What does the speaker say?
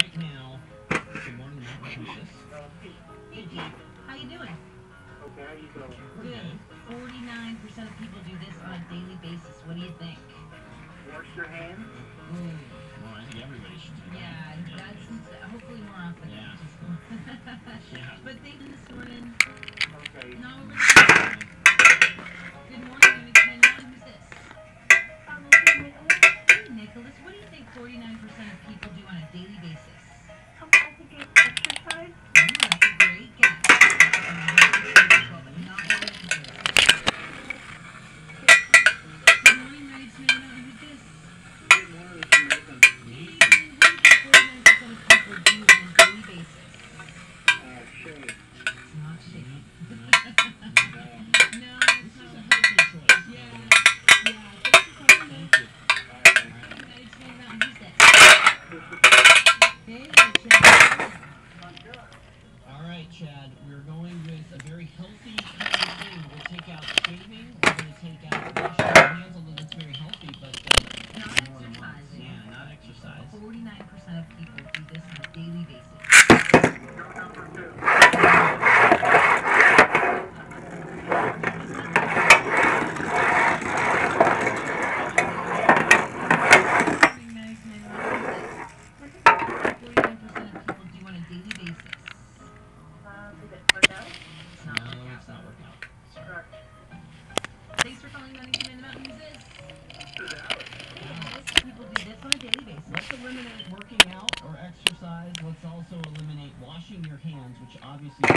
right now. Good morning, Matt. Who's? Hey, Pete. How you doing? Okay, how you doing? Good. Forty-nine percent of people do this on a daily basis. What do you think? Wash your hands. Ooh. Well, I think everybody should do that. Yeah, that's hopefully more often. Yeah. Yeah. But thank you this morning. Okay. No, we're gonna- Good morning, Amy Kenyon. Who's this? Um, Nicholas. Nicholas. What do you think forty-nine percent of people do on a daily basis? Um, I think it's exercise. Ooh, that's a great guess. But not really considered. Good morning, Maddie Smith. Who's this? Good morning, Mr. Nathan. Hey, what do you think forty-nine percent of people do on a daily basis? Uh, Shay. It's not shake. No. No, This it's is a not. healthy choice. Yeah, yeah. Thanks for calling in. Thank you. Okay. Maddie Smith, who's this? Hey, Chad. All right, Chad. We're going with a very healthy kind of thing. We'll take out shaving. We're going to take out washing your hands, although that's very healthy, but uh, Not. Yeah, not exercise. Forty-nine percent of people do this on a daily basis. Let's eliminate working out or exercise. Let's also eliminate washing your hands, which obviously